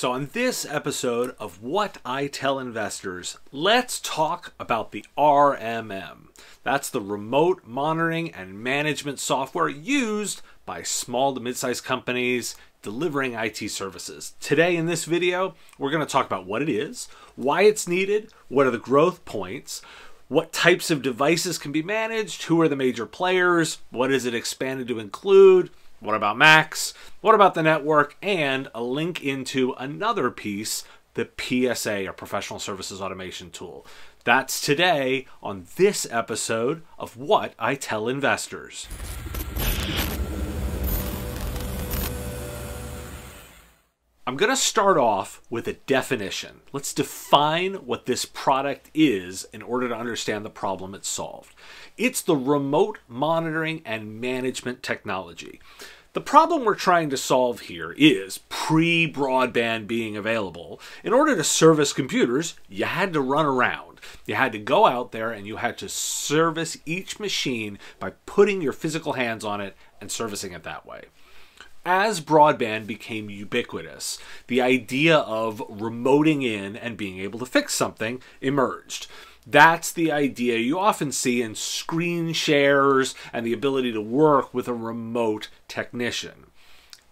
So, on this episode of What I Tell Investors, let's talk about the RMM. That's the remote monitoring and management software used by small to mid sized companies delivering IT services. Today, in this video, we're going to talk about what it is, why it's needed, what are the growth points, what types of devices can be managed, who are the major players, what is it expanded to include, what about Macs? What about the network? And a link into another piece, the PSA, or Professional Services Automation Tool. That's today on this episode of What I Tell Investors. I'm going to start off with a definition. Let's define what this product is in order to understand the problem it solved. It's the remote monitoring and management technology. The problem we're trying to solve here is pre broadband being available. In order to service computers, you had to run around. You had to go out there and you had to service each machine by putting your physical hands on it and servicing it that way. As broadband became ubiquitous, the idea of remoting in and being able to fix something emerged. That's the idea you often see in screen shares and the ability to work with a remote technician.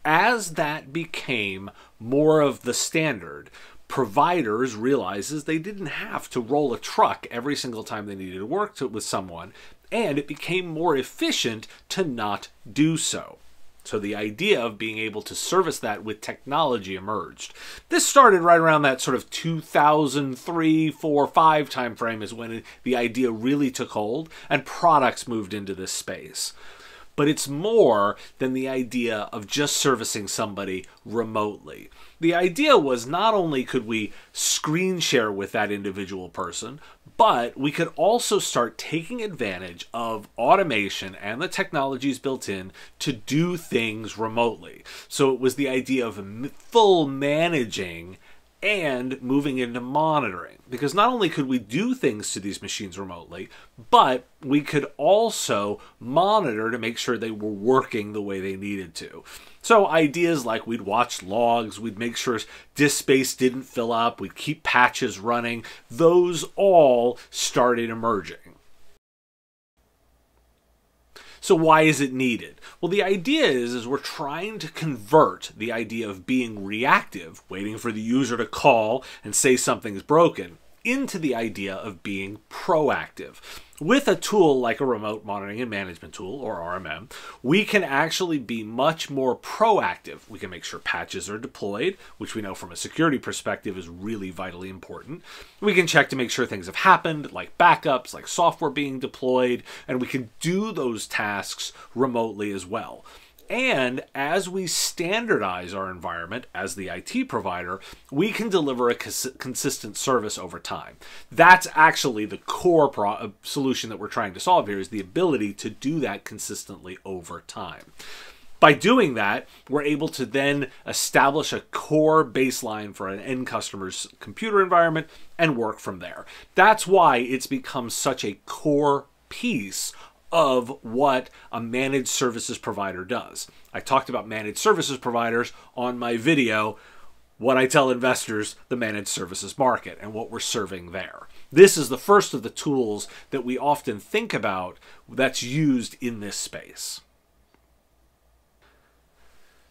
As that became more of the standard, providers realizes they didn't have to roll a truck every single time they needed to work to, with someone, and it became more efficient to not do so. So the idea of being able to service that with technology emerged. This started right around that sort of 2003, 4, 5 time frame is when the idea really took hold and products moved into this space. But it's more than the idea of just servicing somebody remotely. The idea was not only could we screen share with that individual person, but we could also start taking advantage of automation and the technologies built in to do things remotely. So it was the idea of full managing and moving into monitoring. Because not only could we do things to these machines remotely, but we could also monitor to make sure they were working the way they needed to. So ideas like we'd watch logs, we'd make sure disk space didn't fill up, we'd keep patches running, those all started emerging. So why is it needed? Well, the idea is, is we're trying to convert the idea of being reactive, waiting for the user to call and say something's broken, into the idea of being proactive. With a tool like a remote monitoring and management tool, or RMM, we can actually be much more proactive. We can make sure patches are deployed, which we know from a security perspective is really vitally important. We can check to make sure things have happened, like backups, like software being deployed, and we can do those tasks remotely as well. And as we standardize our environment as the IT provider, we can deliver a cons- consistent service over time. That's actually the core uh, solution that we're trying to solve here is the ability to do that consistently over time. By doing that, we're able to then establish a core baseline for an end customer's computer environment and work from there. That's why it's become such a core piece of what a managed services provider does. I talked about managed services providers on my video, What I Tell Investors the Managed Services Market, and what we're serving there. This is the first of the tools that we often think about that's used in this space.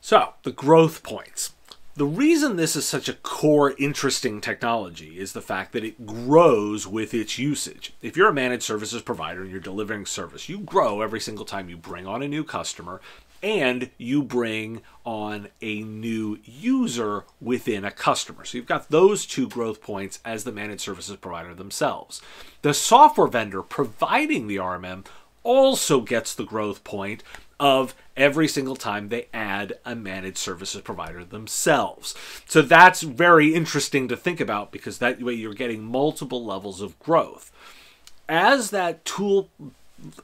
So, the growth points. The reason this is such a core, interesting technology is the fact that it grows with its usage. If you're a managed services provider and you're delivering service, you grow every single time you bring on a new customer and you bring on a new user within a customer. So you've got those two growth points as the managed services provider themselves. The software vendor providing the RMM also gets the growth point of every single time they add a managed services provider themselves. So that's very interesting to think about because that way you're getting multiple levels of growth. As that tool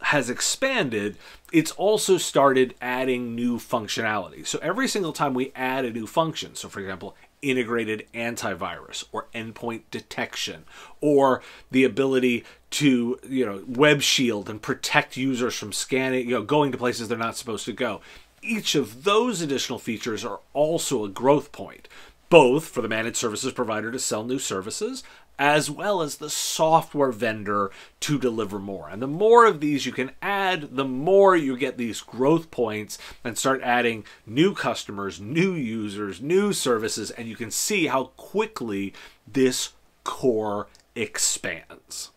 has expanded, it's also started adding new functionality. So every single time we add a new function, so for example, integrated antivirus or endpoint detection or the ability to you know web shield and protect users from scanning you know going to places they're not supposed to go. Each of those additional features are also a growth point both for the managed services provider to sell new services as well as the software vendor to deliver more. And the more of these you can add, the more you get these growth points and start adding new customers, new users, new services, and you can see how quickly this core expands.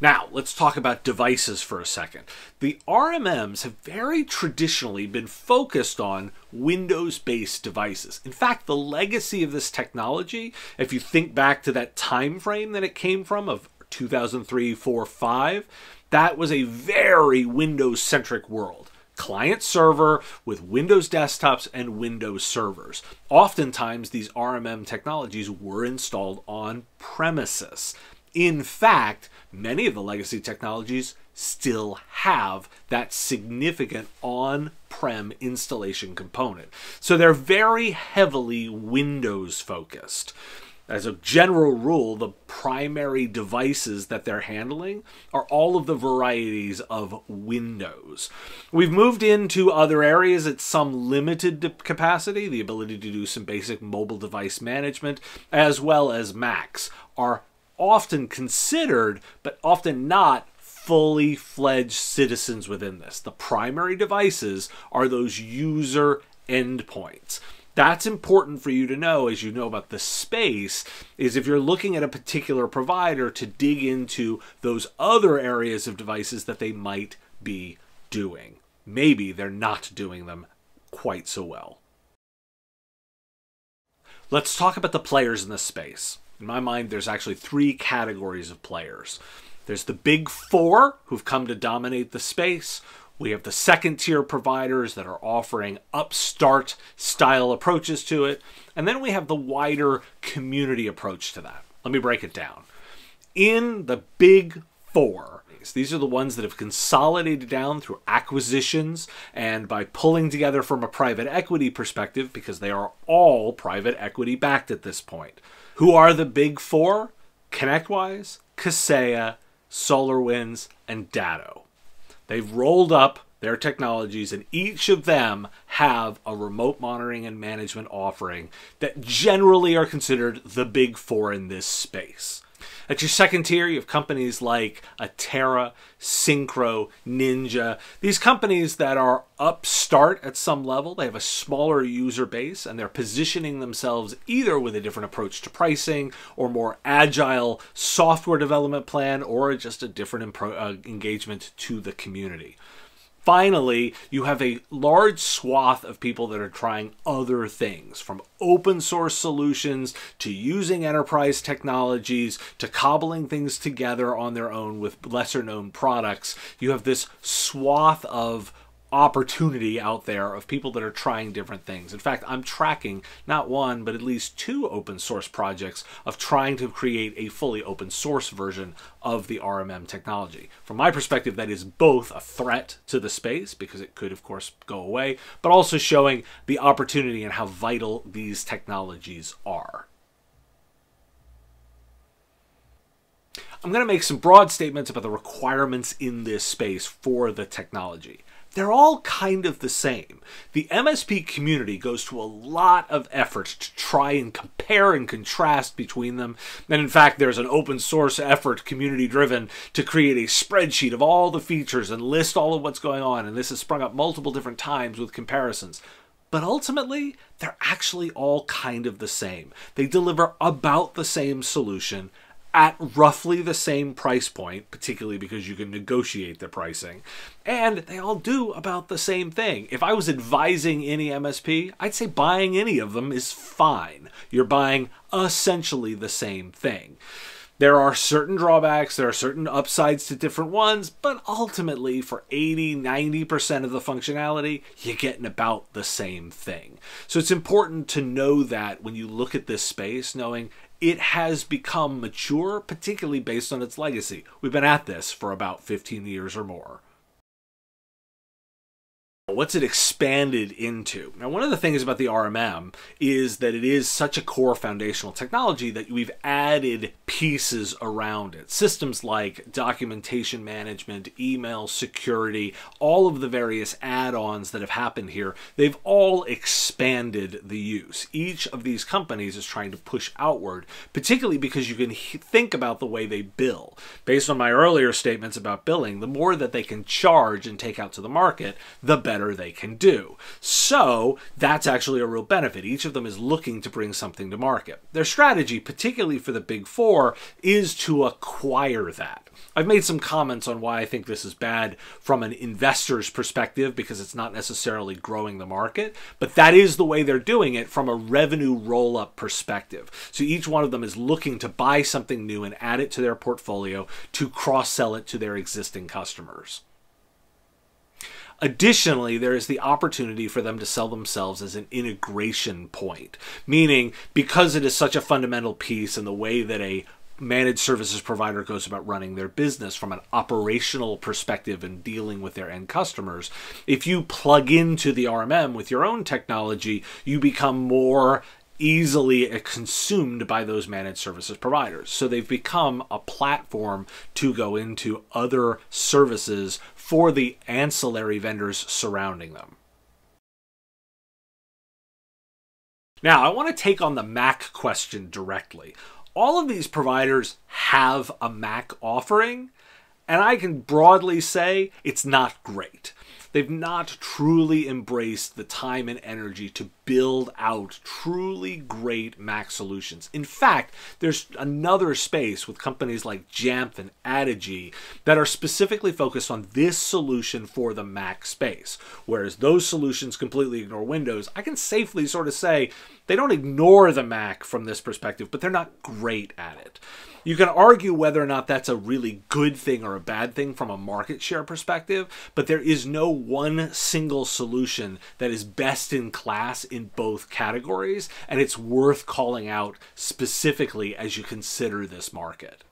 Now, let's talk about devices for a second. The RMMs have very traditionally been focused on Windows based devices. In fact, the legacy of this technology, if you think back to that time frame that it came from of 2003, 4, 5, that was a very Windows centric world client server with Windows desktops and Windows servers. Oftentimes, these RMM technologies were installed on premises. In fact, many of the legacy technologies still have that significant on prem installation component. So they're very heavily Windows focused. As a general rule, the primary devices that they're handling are all of the varieties of Windows. We've moved into other areas at some limited capacity, the ability to do some basic mobile device management, as well as Macs are often considered, but often not fully fledged citizens within this. The primary devices are those user endpoints. That's important for you to know as you know about the space is if you're looking at a particular provider to dig into those other areas of devices that they might be doing. Maybe they're not doing them quite so well. Let's talk about the players in this space. In my mind, there's actually three categories of players. There's the big four who've come to dominate the space. We have the second tier providers that are offering upstart style approaches to it. And then we have the wider community approach to that. Let me break it down. In the big four, these are the ones that have consolidated down through acquisitions and by pulling together from a private equity perspective because they are all private equity backed at this point. Who are the big four? ConnectWise, Kaseya, SolarWinds, and Datto. They've rolled up their technologies, and each of them have a remote monitoring and management offering that generally are considered the big four in this space. At your second tier, you have companies like Atera, Syncro, Ninja. These companies that are upstart at some level, they have a smaller user base, and they're positioning themselves either with a different approach to pricing or more agile software development plan or just a different uh, engagement to the community finally, you have a large swath of people that are trying other things from open source solutions to using enterprise technologies to cobbling things together on their own with lesser known products. You have this swath of opportunity out there of people that are trying different things. In fact, I'm tracking not one, but at least two open source projects of trying to create a fully open source version of the RMM technology. From my perspective, that is both a threat to the space, because it could, of course, go away, but also showing the opportunity and how vital these technologies are. I'm going to make some broad statements about the requirements in this space for the technology they're all kind of the same. The MSP community goes to a lot of effort to try and compare and contrast between them. And in fact, there's an open source effort, community driven, to create a spreadsheet of all the features and list all of what's going on. And this has sprung up multiple different times with comparisons. But ultimately, they're actually all kind of the same. They deliver about the same solution at roughly the same price point, particularly because you can negotiate the pricing. And they all do about the same thing. If I was advising any MSP, I'd say buying any of them is fine. You're buying essentially the same thing. There are certain drawbacks, there are certain upsides to different ones, but ultimately, for 80 90% of the functionality, you're getting about the same thing. So it's important to know that when you look at this space, knowing it has become mature, particularly based on its legacy. We've been at this for about 15 years or more. What's it expanded into? Now, one of the things about the RMM is that it is such a core foundational technology that we've added pieces around it. Systems like documentation management, email security, all of the various add ons that have happened here, they've all expanded the use. Each of these companies is trying to push outward, particularly because you can think about the way they bill. Based on my earlier statements about billing, the more that they can charge and take out to the market, the better better they can do. So that's actually a real benefit. Each of them is looking to bring something to market. Their strategy, particularly for the big four, is to acquire that. I've made some comments on why I think this is bad from an investor's perspective because it's not necessarily growing the market, but that is the way they're doing it from a revenue roll up perspective. So each one of them is looking to buy something new and add it to their portfolio to cross sell it to their existing customers. Additionally, there is the opportunity for them to sell themselves as an integration point, meaning because it is such a fundamental piece in the way that a managed services provider goes about running their business from an operational perspective and dealing with their end customers. If you plug into the RMM with your own technology, you become more easily consumed by those managed services providers. So they've become a platform to go into other services for the ancillary vendors surrounding them. Now, I want to take on the Mac question directly. All of these providers have a Mac offering, and I can broadly say it's not great. They've not truly embraced the time and energy to build out truly great Mac solutions. In fact, there's another space with companies like Jamf and Addigy that are specifically focused on this solution for the Mac space. Whereas those solutions completely ignore Windows, I can safely sort of say they don't ignore the Mac from this perspective, but they're not great at it. You can argue whether or not that's a really good thing or a bad thing from a market share perspective, but there is no one single solution that is best in class in both categories, and it's worth calling out specifically as you consider this market.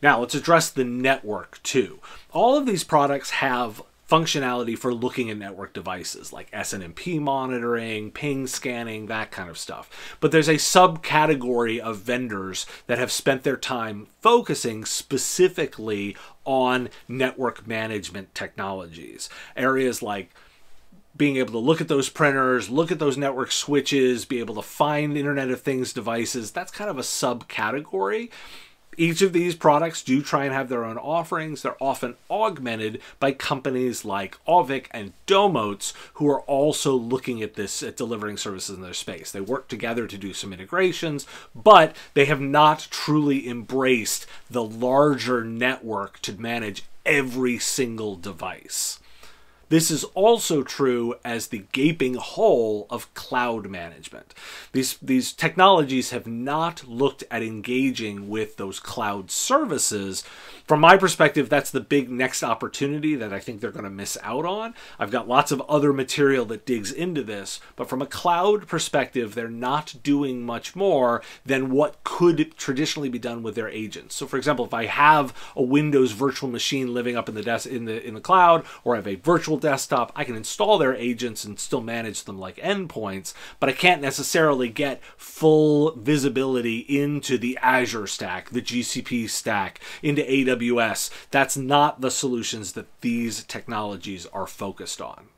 Now, let's address the network too. All of these products have functionality for looking at network devices like SNMP monitoring, ping scanning, that kind of stuff. But there's a subcategory of vendors that have spent their time focusing specifically on network management technologies. Areas like being able to look at those printers, look at those network switches, be able to find Internet of Things devices. That's kind of a subcategory. Each of these products do try and have their own offerings. They're often augmented by companies like Auvik and Domotz, who are also looking at this, at delivering services in their space. They work together to do some integrations, but they have not truly embraced the larger network to manage every single device. This is also true as the gaping hole of cloud management. These, these technologies have not looked at engaging with those cloud services from my perspective, that's the big next opportunity that I think they're going to miss out on. I've got lots of other material that digs into this, but from a cloud perspective, they're not doing much more than what could traditionally be done with their agents. So, for example, if I have a Windows virtual machine living up in the desk in the in the cloud, or I have a virtual desktop, I can install their agents and still manage them like endpoints, but I can't necessarily get full visibility into the Azure stack, the GCP stack, into AWS AWS, that's not the solutions that these technologies are focused on.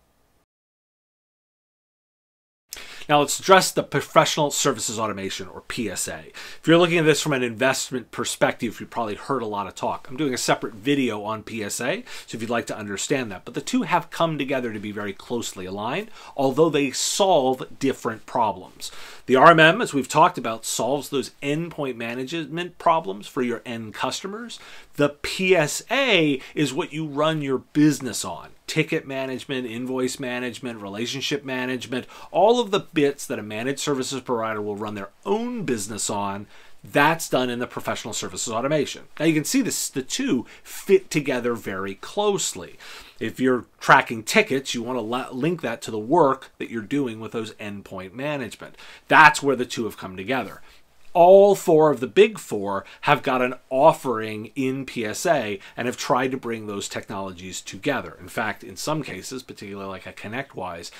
Now let's address the professional services automation or PSA. If you're looking at this from an investment perspective, you've probably heard a lot of talk. I'm doing a separate video on PSA, so if you'd like to understand that. But the two have come together to be very closely aligned, although they solve different problems. The RMM, as we've talked about, solves those endpoint management problems for your end customers. The PSA is what you run your business on ticket management, invoice management, relationship management, all of the bits that a managed services provider will run their own business on. That's done in the professional services automation. Now you can see this, the two fit together very closely. If you're tracking tickets, you want to link that to the work that you're doing with those endpoint management. That's where the two have come together. all four of the big four have got an offering in PSA and have tried to bring those technologies together. In fact, in some cases, particularly like a ConnectWise,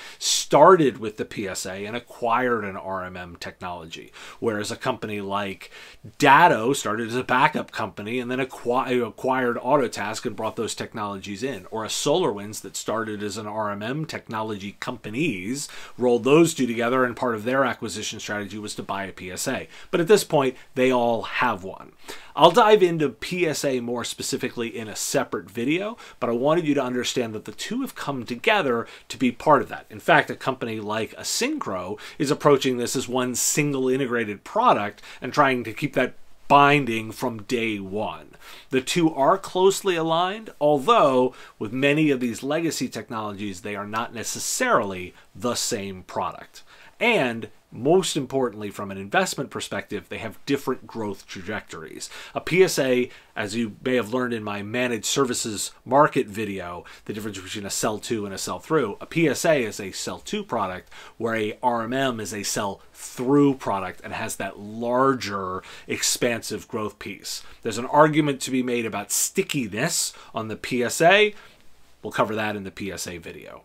started with the PSA and acquired an RMM technology, whereas a company like Datto started as a backup company and then acqui- acquired Autotask and brought those technologies in, or a SolarWinds that started as an RMM technology companies rolled those two together and part of their acquisition strategy was to buy a PSA. But at this point, they all have one. I'll dive into PSA more specifically in a separate video, but I wanted you to understand that the two have come together to be part of that. In fact, a company like a Syncro is approaching this as one single integrated product and trying to keep that binding from day one. The two are closely aligned, although with many of these legacy technologies, they are not necessarily the same product. And most importantly, from an investment perspective, they have different growth trajectories. A PSA, as you may have learned in my managed services market video, the difference between a sell to and a sell through, a PSA is a sell to product, where a RMM is a sell through product and has that larger, expansive growth piece. There's an argument to be made about stickiness on the PSA. We'll cover that in the PSA video.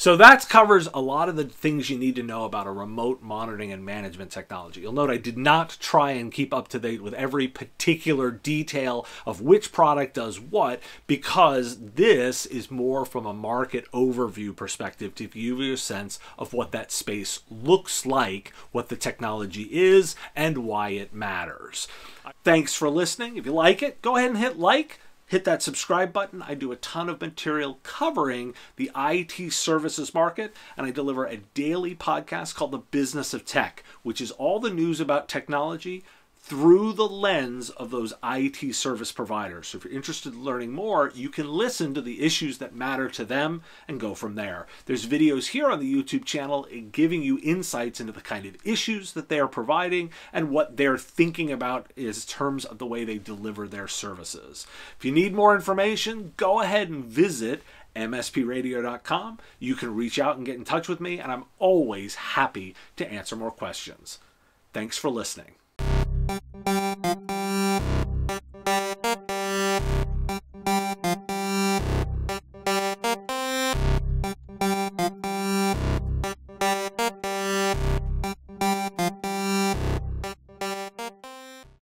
So that covers a lot of the things you need to know about a remote monitoring and management technology. You'll note I did not try and keep up to date with every particular detail of which product does what because this is more from a market overview perspective to give you a sense of what that space looks like, what the technology is, and why it matters. Thanks for listening. If you like it, go ahead and hit like hit that subscribe button. I do a ton of material covering the IT services market, and I deliver a daily podcast called The Business of Tech, which is all the news about technology through the lens of those IT service providers. So if you're interested in learning more, you can listen to the issues that matter to them and go from there. There's videos here on the YouTube channel eh, giving you insights into the kind of issues that they are providing and what they're thinking about is terms of the way they deliver their services. If you need more information, go ahead and visit mspradio.com. You can reach out and get in touch with me, and I'm always happy to answer more questions. Thanks for listening.